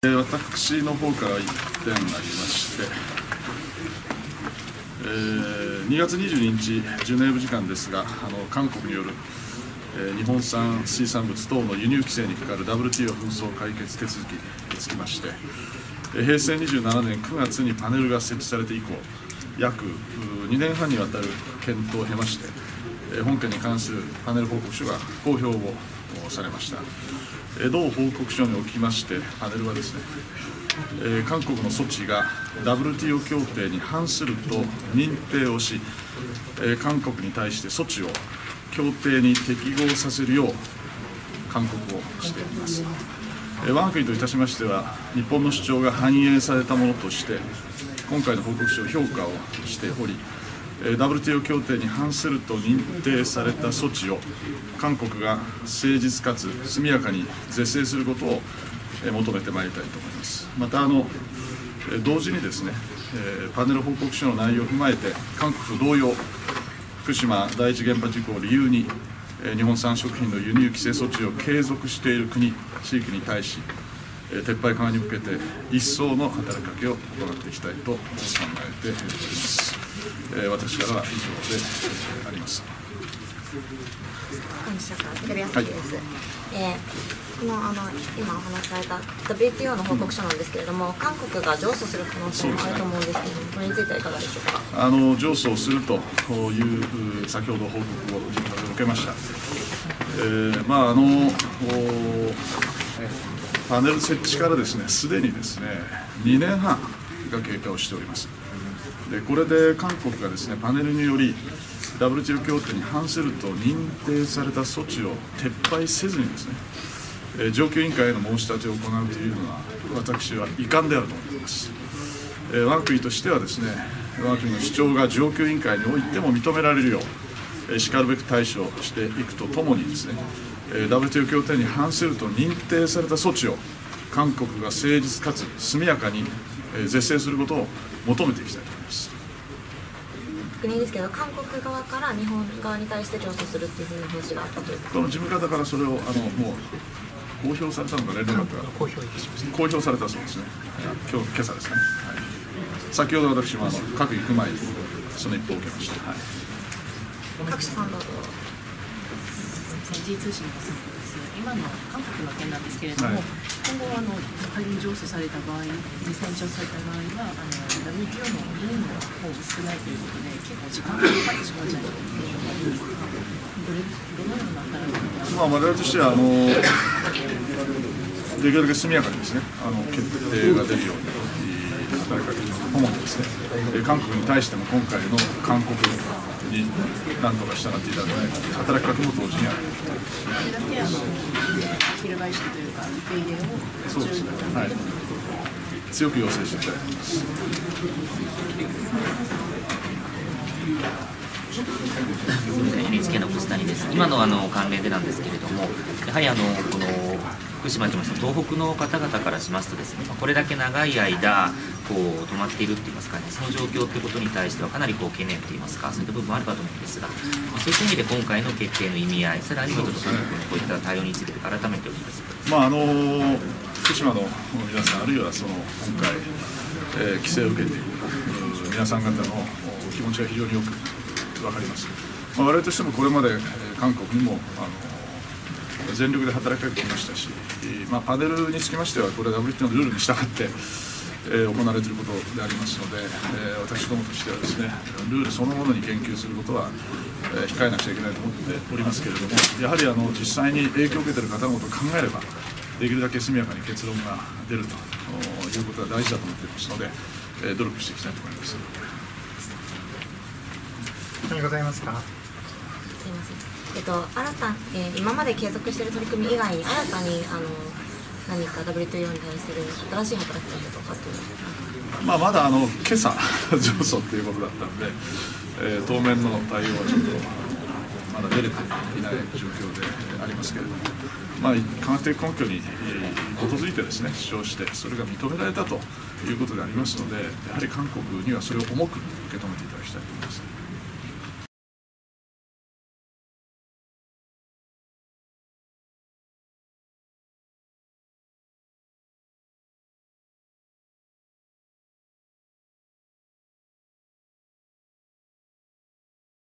私の方から1点ありまして、えー2月22日、ジュネーブ時間ですが、あの韓国による、えー日本産水産物等の輸入規制にかかる WTO 紛争解決手続きにつきまして、え平成27年9月にパネルが設置されて以降、約2年半にわたる検討を経まして、え本件に関するパネル報告書が公表をされました。同報告書におきまして、パネルはですね、えー韓国の措置が WTO 協定に反すると認定をし、えー韓国に対して措置を協定に適合させるよう勧告をしています。え我が国といたしましては、日本の主張が反映されたものとして、今回の報告書を評価をしており、WTO 協定に反すると認定された措置を韓国が誠実かつ速やかに是正することを求めてまいりたいと思います。またあの同時にですね、パネル報告書の内容を踏まえて韓国と同様福島第一原発事故を理由に日本産食品の輸入規制措置を継続している国地域に対し撤廃緩和に向けて一層の働きかけを行っていきたいと考えております。えー私からは以上でえーあります。は、テレビ朝日です。えーこのあの今お話しされた WTO の報告書なんですけれども、韓国が上訴する可能性もあると思うんですけれども、これについてはいかがでしょうか？あの上訴をするというう先ほど報告を受けました。えーまああのおパネル設置からですねすでにですね2年半が経過をしております。でこれで韓国がですねパネルにより WTO 協定に反すると認定された措置を撤廃せずにですね、え上級委員会への申し立てを行うというのは私は遺憾であると思います。え我が国としてはですね我が国の主張が上級委員会においても認められるよう、しかるべく対処していくとともにですね、WTO 協定に反すると認定された措置を韓国が誠実かつ速やかに、是正することを求めていきたいと思います。確認ですけど、韓国側から日本側に対して上訴するっていうふうな話があったというか。この事務方からそれをあのもう公表されたのか連絡が公表公表されたそうですね。今日今朝ですね。はい、先ほど私もあの各行く前にその一報を受けました。はい各社さんどうぞ。時通信の参考です今の韓国の件なんですけれども、はい今後あの仮に上訴された場合実際に上訴された場合はあの WTO のルールの方も少ないということで結構時間がかかってしまうんじゃないかと思うんですがどれどのような働き方まあ、我々としてはあのできるだけ速やかにですねあの決定が出るように働きかけるとともにですねえ韓国に対しても今回の韓国に何とか従っていただきたいという働きかけも同時にあるそうですね、はい、強く要請していたいと思います。NHK の楠谷です今のあの関連でなんですけれども、やはりあのこの島といいますと東北の方々からしますとですね、これだけ長い間こう止まっているって言いますかね、その状況っていうことに対してはかなりこう懸念といいますか、そういった部分もあるかと思うんですが、まあそういった意味で今回の決定の意味合い、さらにはちょっと韓国のこういった対応について改めてお聞かせください。まああの福島の皆さんあるいはその今回、えー規制を受けている皆さん方のお気持ちが非常によく分かります。まあ、我々としてもこれまで、韓国にもあの全力で働きかけてきましたし、えーまあ、パネルにつきましてはこれ WTO のルールに従って、えー行われていることでありますので、えー私どもとしてはですねルールそのものに言及することは、えー控えなくちゃいけないと思っておりますけれどもやはりあの実際に影響を受けている方々を考えればできるだけ速やかに結論が出るということが大事だと思っていますので、えー努力していきたいと思います。何ございますか？すいません。えっと新た、えー今まで継続している取り組み以外に新たにあの何か WTO に対する新しい働きかけとかっていうまあ、まだあの今朝 上訴っていうことだったんで、えー当面の対応はちょっとまだ出れていない状況でありますけれども、まあ、科学的根拠に基づいてですね主張してそれが認められたということでありますのでやはり韓国にはそれを重く受け止めていただきたいと思います。